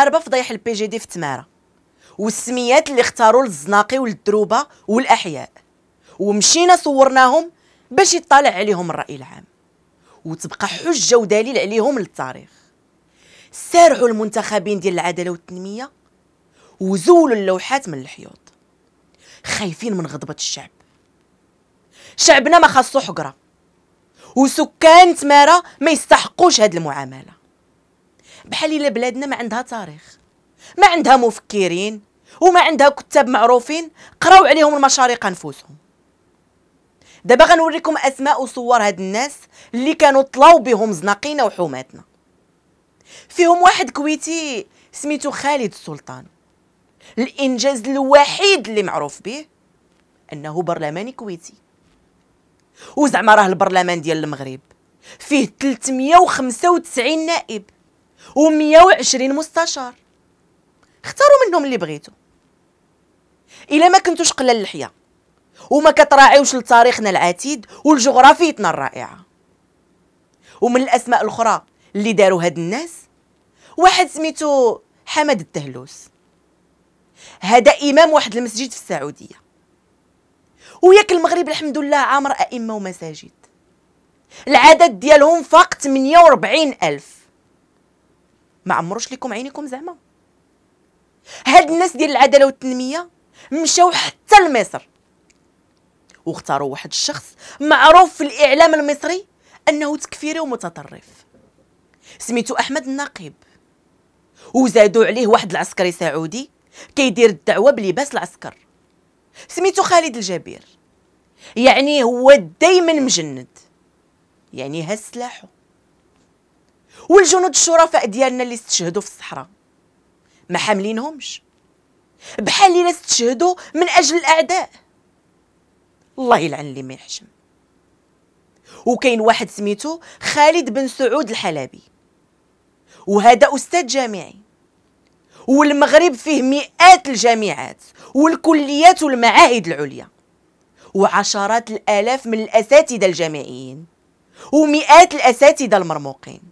المغاربه فضايح ال PJD في تمارة. والسميات اللي اختاروا للزناقي والدروبة والأحياء. ومشينا صورناهم باش يطلع عليهم الرأي العام. وتبقى حجة ودليل عليهم للتاريخ. سارعوا المنتخبين ديال العدالة والتنمية. وزولوا اللوحات من الحيوط. خايفين من غضبة الشعب. شعبنا ما خاصو حقرة. وسكان تمارا ما يستحقوش هاد المعاملة. بحال إلا بلادنا ما عندها تاريخ ما عندها مفكرين وما عندها كتاب معروفين قراو عليهم المشارقة نفوسهم دابا غنوريكم أسماء وصور هاد الناس اللي كانوا طلاو بهم زناقينا وحوماتنا. فيهم واحد كويتي سميتو خالد السلطان. الإنجاز الوحيد اللي معروف به أنه برلماني كويتي. وزعما راه البرلمان ديال المغرب فيه 395 نائب. و120 مستشار. اختاروا منهم اللي بغيتو. إلا ما كنتوش قلال اللحيه وما كتراعيوش لتاريخنا العتيد ولجغرافيتنا الرائعة. ومن الأسماء الأخرى اللي داروا هاد الناس واحد سميتو حمد التهلوس هذا إمام واحد المسجد في السعودية. وياك المغرب الحمد لله عامر أئمة ومساجد. العدد ديالهم فاق 48 ألف. ما عمروش لكم عينيكم زعما. هاد الناس ديال العدالة والتنمية مشاو حتى لمصر. واختاروا واحد الشخص معروف في الإعلام المصري أنه تكفيري ومتطرف. سميتو أحمد النقيب. وزادوا عليه واحد العسكري سعودي كيدير الدعوة بلباس العسكر. سميتو خالد الجبير. يعني هو دايما مجند. يعني هز سلاحه والجنود الشرفاء ديالنا اللي استشهدوا في الصحراء. ما حاملينهمش. بحال اللي استشهدوا من أجل الأعداء. الله يلعن اللي ما يحشم. وكاين واحد سميتو خالد بن سعود الحلبي. وهذا أستاذ جامعي. والمغرب فيه مئات الجامعات والكليات والمعاهد العليا. وعشرات الآلاف من الأساتذة الجامعيين. ومئات الأساتذة المرموقين.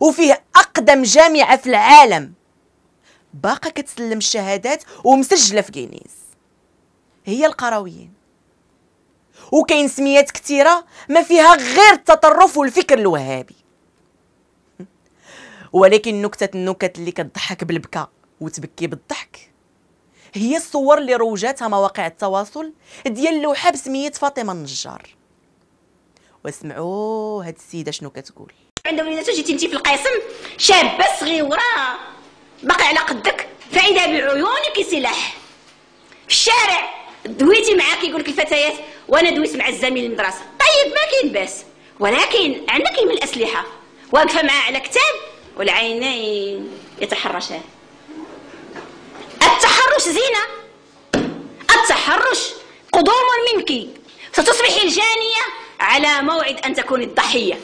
وفيه أقدم جامعة في العالم. باقا كتسلم الشهادات ومسجلة في غينيس هي القرويين. وكاين سميات كثيره ما فيها غير التطرف والفكر الوهابي. ولكن نكتة النكت اللي كتضحك بالبكاء وتبكي بالضحك هي الصور اللي روجاتها مواقع التواصل ديال لوحه بسمية فاطمة النجار. واسمعوا هاد السيدة شنو كتقول. عند وليداتها جيتي انت في القسم شابة صغيرة. باقي على قدك. فإذا بعيونك سلاح. في الشارع دويتي معاه كيقول لك الفتيات وأنا دويت مع الزميل المدرسة. طيب ما كاين باس. ولكن كاين من الأسلحة. واقفة معاه على كتاب والعينين يتحرشان. التحرش زينة. التحرش قدوم منك. ستصبحي الجانية على موعد أن تكوني الضحية.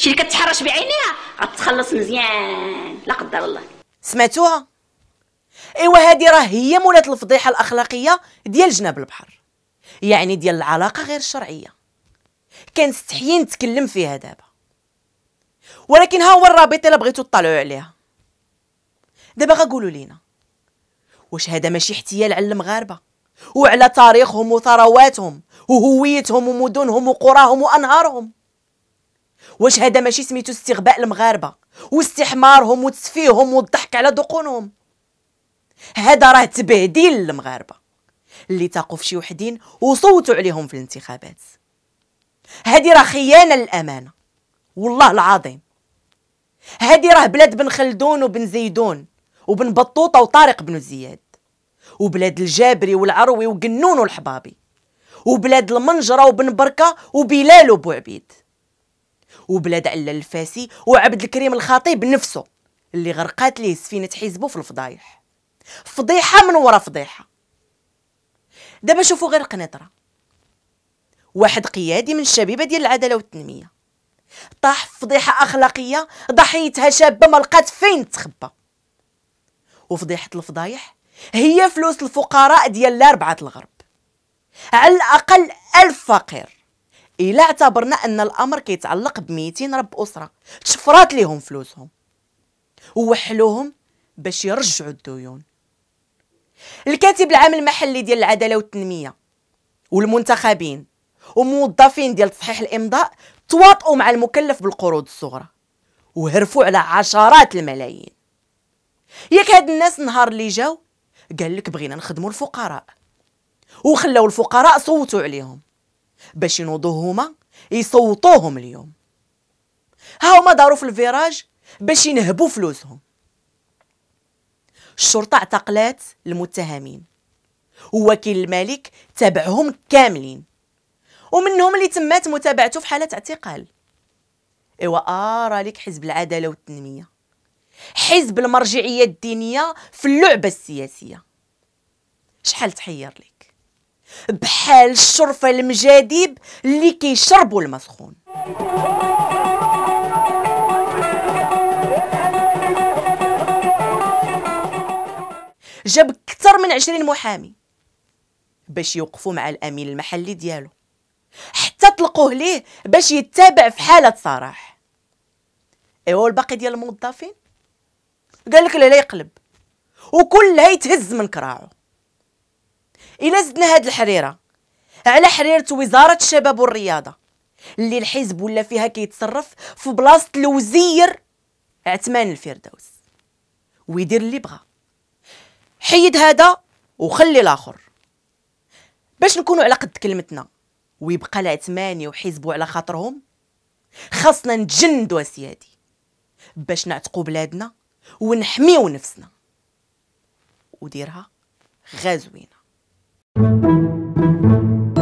شي اللي كتحرش بعينيها غتخلص مزيان. لا قدر الله سمعتوها؟ إيوا هذه راه هي مولات الفضيحة الأخلاقية ديال جناب البحر. يعني ديال العلاقة غير الشرعية. كنستحيي نتكلم فيها دابا. ولكن ها هو الرابط الا بغيتو تطلعوا عليها. دابا غقولوا لينا. واش هذا ماشي احتيال على المغاربة؟ وعلى تاريخهم وثرواتهم وهويتهم ومدنهم وقراهم وأنهارهم. واش هذا ماشي سميتو استغباء المغاربة؟ واستحمارهم وتسفيههم والضحك على دقونهم هذا راه تبهديل للمغاربه اللي تاقوا في شي وحدين وصوتوا عليهم في الانتخابات. هذه راه خيانة للأمانة. والله العظيم. هذه راه بلاد بن خلدون وبن زيدون وبن بطوطة وطارق بن زياد وبلاد الجابري والعروي وقنون والحبابي وبلاد المنجرة وبن بركة وبلال وبوعبيد وبلاد علال الفاسي وعبد الكريم الخطيب نفسه اللي غرقات ليه سفينه حزبه في الفضايح. فضيحة من ورا فضيحة. دابا شوفوا غير قنيطرة. واحد قيادي من الشبيبة ديال العدالة والتنمية. طاح فضيحة أخلاقية ضحيتها شابة ما لقات فين تخبى. وفضيحة الفضايح هي فلوس الفقراء ديال الاربعه الغرب. على الأقل ألف فقير. إلا اعتبرنا أن الأمر كيتعلق ب 200 رب أسرة. تشفرات ليهم فلوسهم. ووحلوهم باش يرجعوا الديون. الكاتب العام المحلي ديال العدالة والتنمية والمنتخبين وموظفين ديال تصحيح الإمضاء تواطؤوا مع المكلف بالقروض الصغرى وهرفوا على عشرات الملايين. ياك هاد الناس نهار اللي جاو قال لك بغينا نخدموا الفقراء. وخلاو الفقراء صوتوا عليهم. باش ينوضوا هما يصوتوهم اليوم. ها هما داروا في الفيراج باش ينهبوا فلوسهم. الشرطة اعتقلات المتهمين. ووكيل الملك تابعهم كاملين. ومنهم اللي تمات متابعته في حالة اعتقال. ايوا ارى لك حزب العدالة والتنمية. حزب المرجعية الدينية في اللعبة السياسية. شحال تحير لك بحال الشرفة المجاديب اللي كيشربوا المسخون. جاب أكثر من عشرين محامي باش يوقفوا مع الأمين المحلي ديالو. حتى طلقوه ليه باش يتابع في حالة صراح. إيوا الباقي ديال الموظفين؟ قال لك لا يقلب. وكلها يتهز من كراعه. إلى زدنا هاد الحريرة. على حريرة وزارة الشباب والرياضة. اللي الحزب ولا فيها كيتصرف في بلاصة الوزير عثمان الفردوس. ويدير اللي بغا حيد هذا وخلي الآخر. باش نكونوا على قد كلمتنا. ويبقى العثماني وحزبه على خاطرهم. خاصنا نتجندوا سيادي. باش نعتقوا بلادنا ونحميو نفسنا. وديرها غازوينه Thank you.